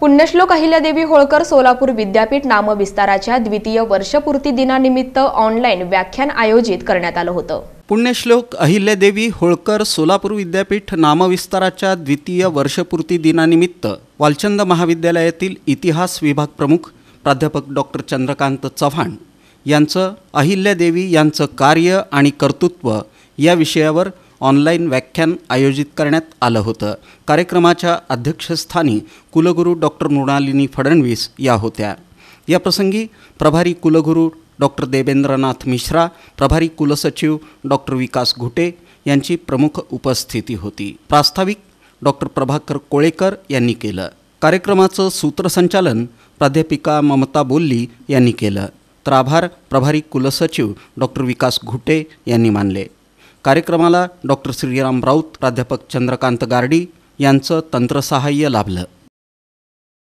पुण्यश्लोक अहिल्यादेवी होळकर सोलापूर विद्यापीठ नामविस्ताराच्या द्वितीय वर्षपूर्ती दिनानिमित्त ऑनलाईन व्याख्यान आयोजित करण्यात आलं होतं. पुण्यश्लोक अहिल्यादेवी होळकर सोलापूर विद्यापीठ नामविस्ताराच्या द्वितीय वर्षपूर्ती दिनानिमित्त वालचंद महाविद्यालयातील इतिहास विभाग प्रमुख प्राध्यापक डॉक्टर चंद्रकांत चव्हाण यांचं अहिल्यादेवी यांचं कार्य आणि कर्तृत्व या विषयावर ऑनलाईन व्याख्यान आयोजित करण्यात आलं होतं. कार्यक्रमाच्या अध्यक्षस्थानी कुलगुरू डॉक्टर मृणालिनी फडणवीस या होत्या. याप्रसंगी प्रभारी कुलगुरू डॉक्टर देवेंद्रनाथ मिश्रा प्रभारी कुलसचिव डॉक्टर विकास घुटे यांची प्रमुख उपस्थिती होती. प्रास्ताविक डॉक्टर प्रभाकर कोळेकर यांनी केलं. कार्यक्रमाचं सूत्रसंचालन प्राध्यापिका ममता बोल्ली यांनी केलं. तर आभार प्रभारी कुलसचिव डॉक्टर विकास घुटे यांनी मानले. कार्यक्रमाला डॉक्टर श्रीराम राऊत प्राध्यापक चंद्रकांत गार्डी यांचं तंत्रसहाय्य लाभलं.